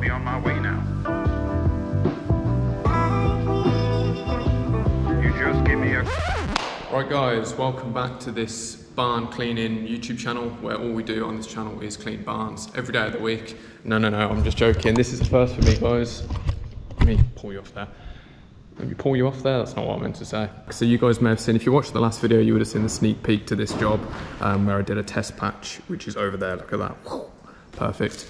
Be on my way now. You just give me a. Right guys, welcome back to this barn cleaning YouTube channel where all we do on this channel is clean barns every day of the week. No, no, no, I'm just joking. This is the first for me guys. Let me pull you off there. Let me pull you off there, that's not what I meant to say. So you guys may have seen, if you watched the last video, you would have seen the sneak peek to this job um, where I did a test patch, which is over there, look at that. Perfect.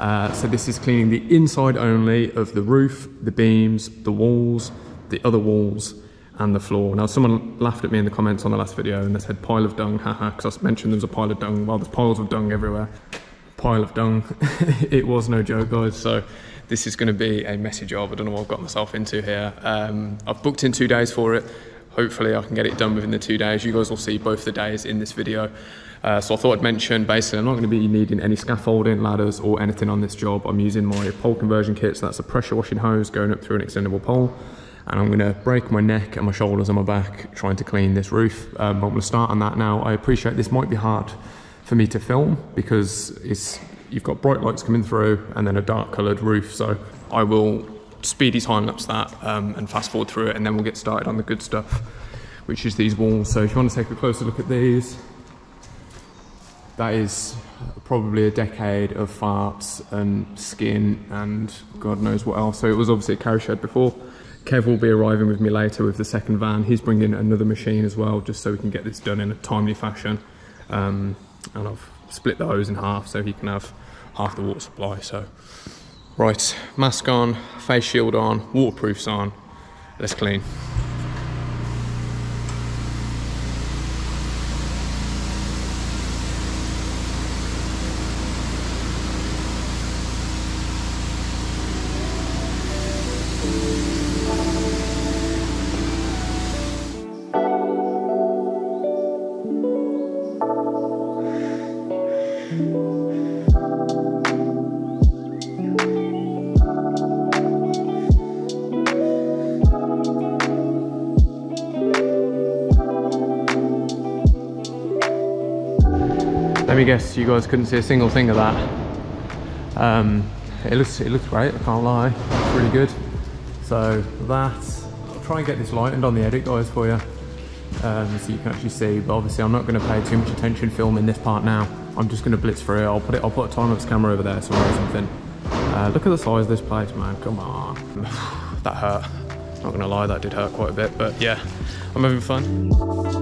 Uh, so this is cleaning the inside only of the roof, the beams, the walls, the other walls, and the floor. Now, someone laughed at me in the comments on the last video and they said pile of dung, haha, because I mentioned there was a pile of dung. Well, there's piles of dung everywhere. Pile of dung. it was no joke, guys. So this is going to be a messy job. I don't know what I've got myself into here. Um, I've booked in two days for it. Hopefully, I can get it done within the two days. You guys will see both the days in this video. Uh, so I thought I'd mention basically I'm not going to be needing any scaffolding, ladders or anything on this job. I'm using my pole conversion kit, so that's a pressure washing hose going up through an extendable pole. And I'm going to break my neck and my shoulders and my back trying to clean this roof. Um, I'm going to start on that now. I appreciate this might be hard for me to film because it's you've got bright lights coming through and then a dark coloured roof. So I will speedy time lapse that um, and fast forward through it and then we'll get started on the good stuff, which is these walls. So if you want to take a closer look at these, that is probably a decade of farts and skin and God knows what else. So it was obviously a carry shed before. Kev will be arriving with me later with the second van. He's bringing another machine as well, just so we can get this done in a timely fashion. Um, and I've split the hose in half so he can have half the water supply. So, right, mask on, face shield on, waterproofs on. Let's clean. Me guess, you guys couldn't see a single thing of that. Um, it looks it looks great. I can't lie. It's really good. So that I'll try and get this lightened on the edit, guys, for you, um, so you can actually see. But obviously, I'm not going to pay too much attention filming this part now. I'm just going to blitz through it. I'll put it. I'll put a time lapse camera over there somewhere or something. Uh, look at the size of this place, man. Come on. that hurt. Not gonna lie, that did hurt quite a bit. But yeah, I'm having fun.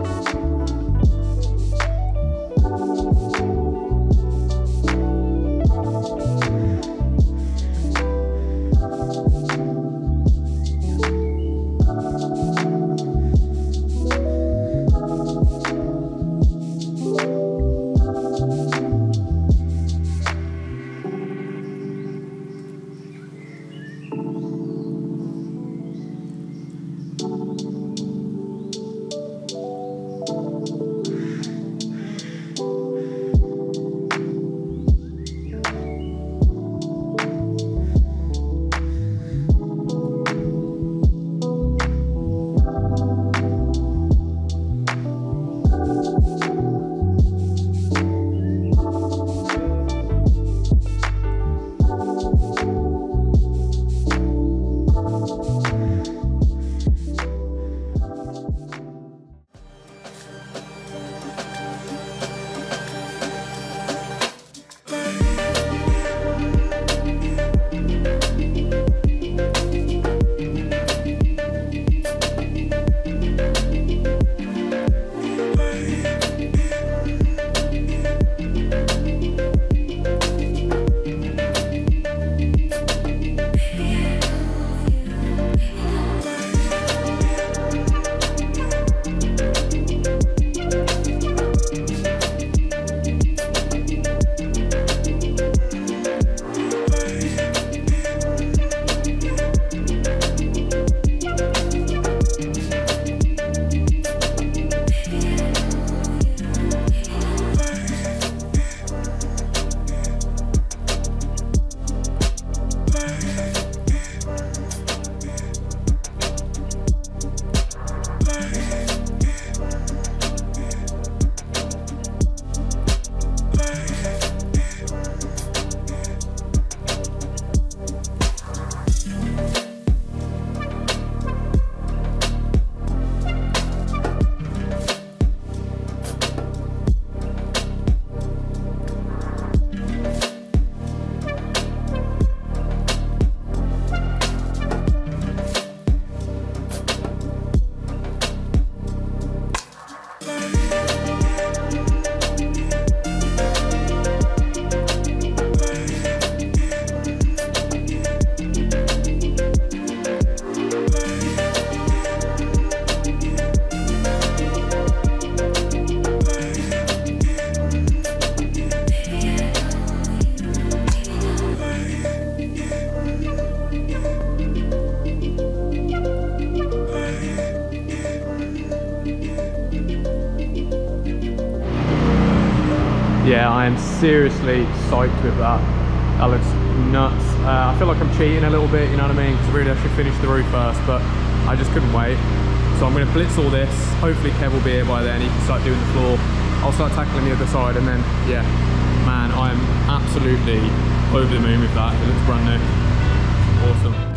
Am seriously psyched with that. That looks nuts. Uh, I feel like I'm cheating a little bit, you know what I mean? Because really I should finish the roof first, but I just couldn't wait. So I'm gonna blitz all this. Hopefully Kev will be here by then. He can start doing the floor. I'll start tackling the other side and then, yeah, man, I am absolutely over the moon with that. It looks brand new. Awesome.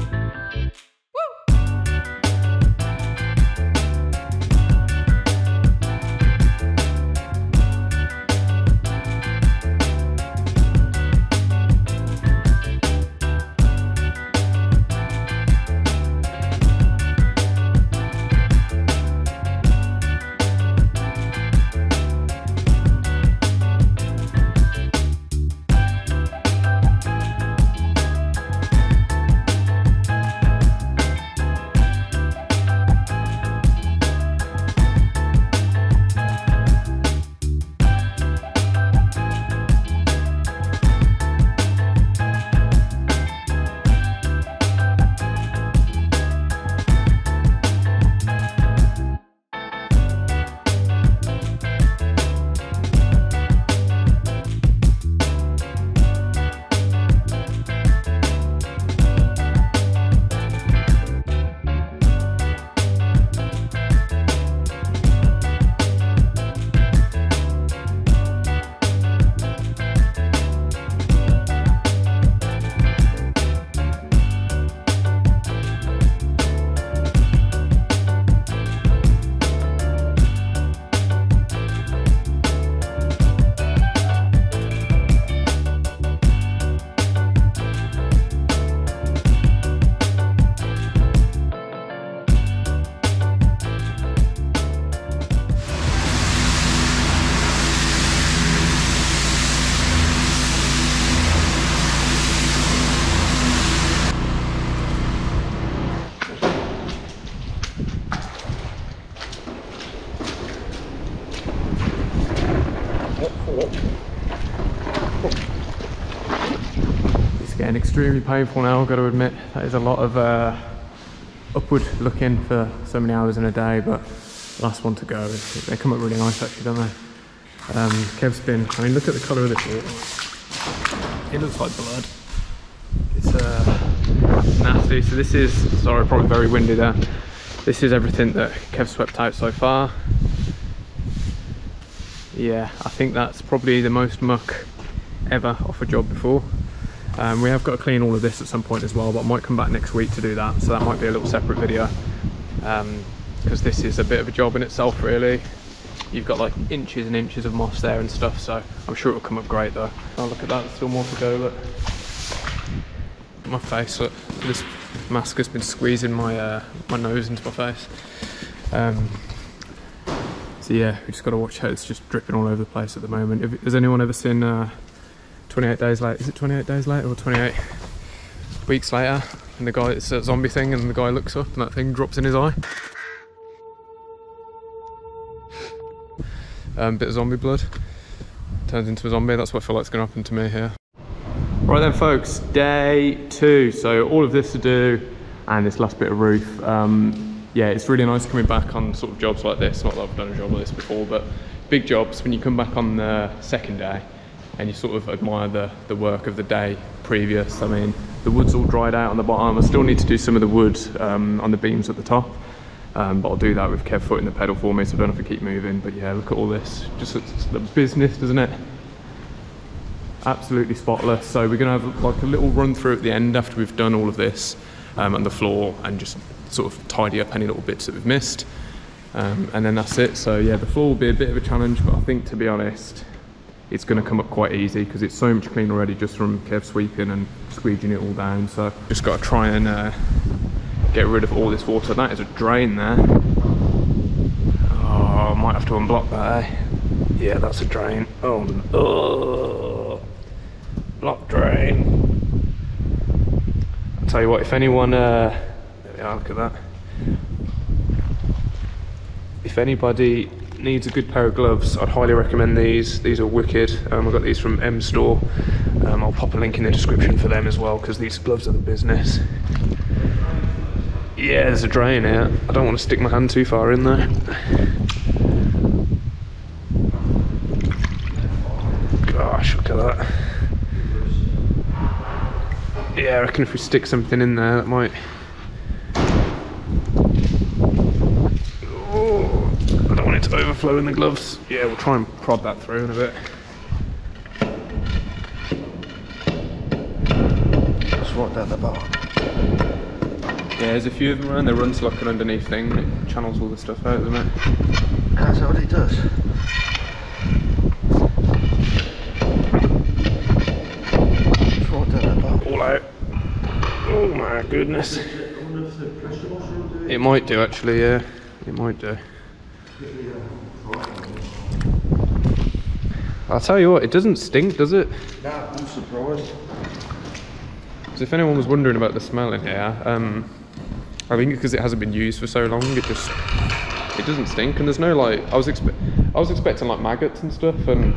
Getting extremely painful now, I've got to admit. That is a lot of uh, upward looking for so many hours in a day, but last one to go. They come up really nice actually, don't they? Um, Kev's been, I mean, look at the colour of this water. It looks like blood. It's uh, nasty. So this is, sorry, probably very windy there. This is everything that Kev swept out so far. Yeah, I think that's probably the most muck ever off a job before. Um, we have got to clean all of this at some point as well, but I might come back next week to do that. So that might be a little separate video because um, this is a bit of a job in itself, really. You've got like inches and inches of moss there and stuff, so I'm sure it'll come up great though. Oh, look at that, there's still more to go, look. My face, look. This mask has been squeezing my uh, my nose into my face. Um, so yeah, we just got to watch how it's just dripping all over the place at the moment. Has anyone ever seen uh, 28 days later? Is it 28 days later or 28 weeks later? And the guy, it's a zombie thing, and the guy looks up and that thing drops in his eye. Um, bit of zombie blood turns into a zombie. That's what I feel like is going to happen to me here. Right then, folks, day two. So all of this to do, and this last bit of roof. Um, yeah, it's really nice coming back on sort of jobs like this. Not that I've done a job like this before, but big jobs. When you come back on the second day, and you sort of admire the the work of the day previous. I mean, the wood's all dried out on the bottom. I still need to do some of the wood um, on the beams at the top. Um, but I'll do that with Kev footing the pedal for me so I don't have to keep moving. But yeah, look at all this. Just looks the business, doesn't it? Absolutely spotless. So we're gonna have like a little run through at the end after we've done all of this um, and the floor and just sort of tidy up any little bits that we've missed. Um, and then that's it. So yeah, the floor will be a bit of a challenge, but I think to be honest, it's going to come up quite easy because it's so much clean already just from Kev sweeping and squeegeeing it all down. So just got to try and uh, get rid of all this water. That is a drain there. Oh, I might have to unblock that. Eh? Yeah, that's a drain. Oh, oh, block drain. I'll tell you what, if anyone, uh, there we are, look at that. If anybody needs a good pair of gloves, I'd highly recommend these. These are wicked. Um, I got these from M Store. Um, I'll pop a link in the description for them as well because these gloves are the business. Yeah, there's a drain here. I don't want to stick my hand too far in there. Gosh. look at that. Yeah, I reckon if we stick something in there, that might. Oh, I don't want it to overflow in the gloves. Yeah, we'll try and prod that through in a bit. Just right down the bar. Yeah, there's a few of them around. They run to like an underneath thing. and It channels all the stuff out, doesn't it? That's what it does. Just down the bottom. All out. Oh my goodness. It might do actually, yeah. It might do. I'll tell you what, it doesn't stink, does it? Nah, I'm surprised. So if anyone was wondering about the smell in here, um, I think because it hasn't been used for so long, it just it doesn't stink. And there's no like I was expe- I was expecting like maggots and stuff, and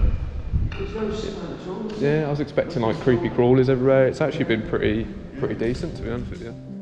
yeah, I was expecting like creepy crawlies everywhere. It's actually been pretty pretty decent to be honest with you.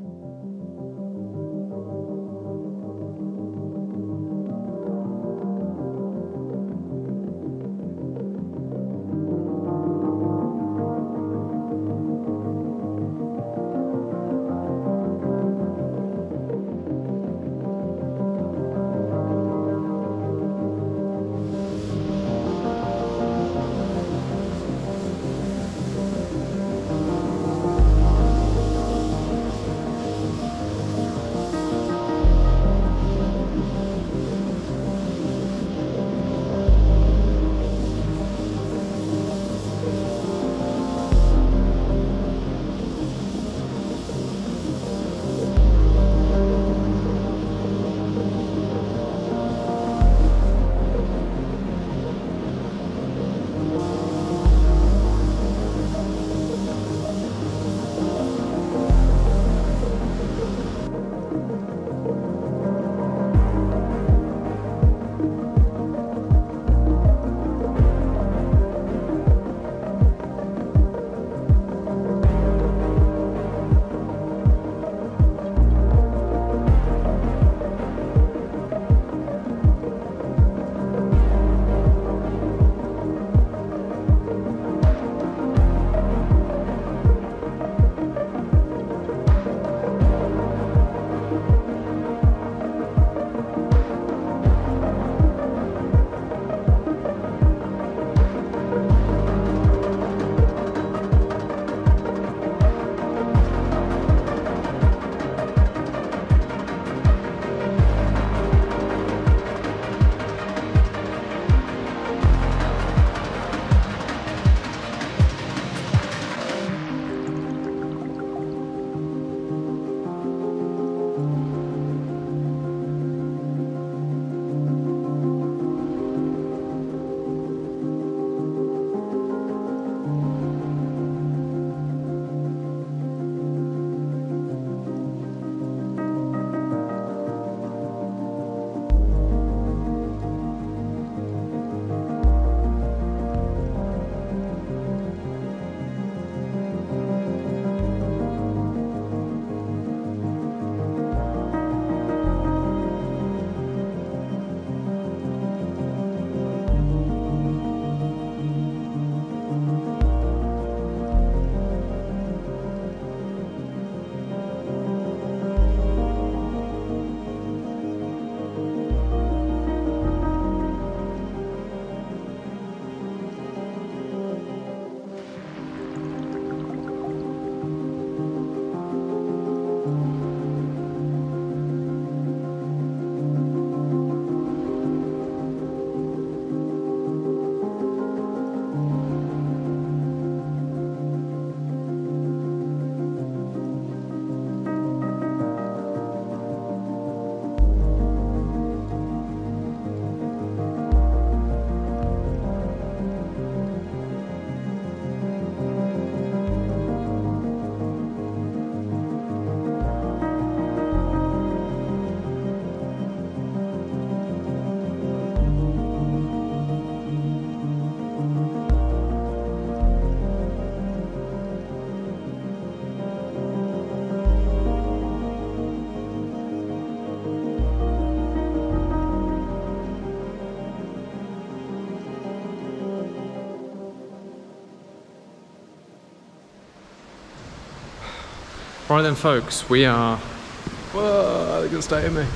Right then, folks, we are. Whoa, they're gonna stay in me.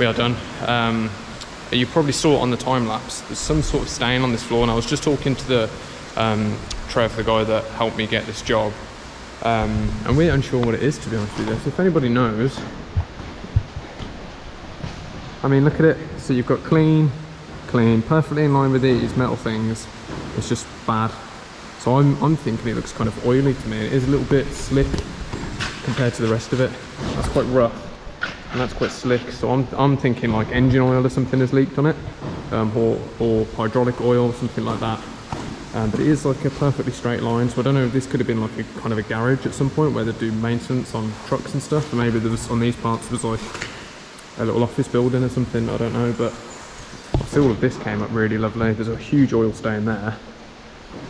We are done. Um, you probably saw it on the time lapse. There's some sort of stain on this floor, and I was just talking to the um, Trev, the guy that helped me get this job, um, and we're unsure what it is to be honest with you. So if anybody knows, I mean, look at it. So you've got clean, clean, perfectly in line with these metal things. It's just bad. So I'm, I'm thinking it looks kind of oily to me. It is a little bit slick compared to the rest of it. That's quite rough and that's quite slick. So I'm, I'm thinking like engine oil or something has leaked on it um, or, or hydraulic oil or something like that. Um, but it is like a perfectly straight line. So I don't know if this could have been like a kind of a garage at some point where they do maintenance on trucks and stuff. Maybe there was on these parts was like a little office building or something. I don't know, but all of this came up really lovely. There's a huge oil stain there,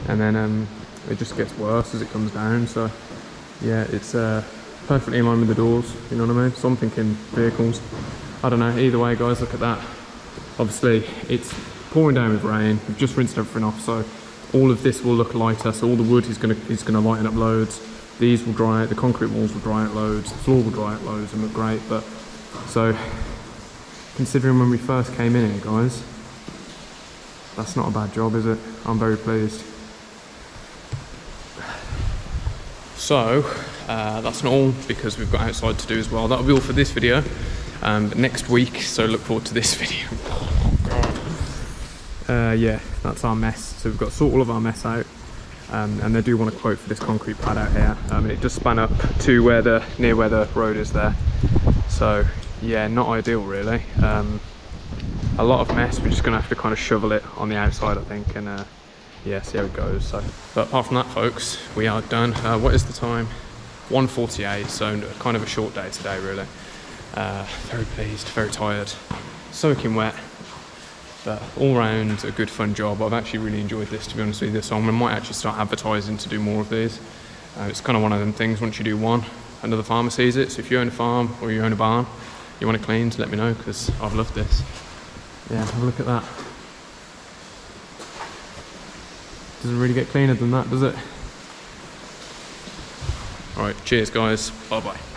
and then um, it just gets worse as it comes down. So yeah, it's uh, perfectly in line with the doors. You know what I mean? So I'm thinking vehicles. I don't know. Either way, guys, look at that. Obviously, it's pouring down with rain. We've just rinsed everything off, so all of this will look lighter. So all the wood is going to is to lighten up loads. These will dry out. The concrete walls will dry out loads. The floor will dry out loads and look great. But so considering when we first came in here, guys, that's not a bad job, is it? I'm very pleased. So uh, that's not all because we've got outside to do as well. That'll be all for this video. Um, but next week, so look forward to this video. Uh, yeah, that's our mess. So we've got to sort all of our mess out. Um, and they do want a quote for this concrete pad out here. Um, it does span up to where the near where the road is there. So yeah, not ideal really. Um, a lot of mess. We're just gonna have to kind of shovel it on the outside, I think, and uh, yeah, see how it goes. So, but apart from that, folks, we are done. Uh, what is the time? 1:48. So kind of a short day today, really. Uh, very pleased, very tired, soaking wet, but all round a good fun job. I've actually really enjoyed this, to be honest with you. So I might actually start advertising to do more of these. Uh, it's kind of one of them things. Once you do one, another farmer sees it. So if you own a farm or you own a barn, you want it cleaned, let me know because I've loved this. Yeah, have a look at that. Doesn't really get cleaner than that, does it? Alright, cheers guys. Bye bye.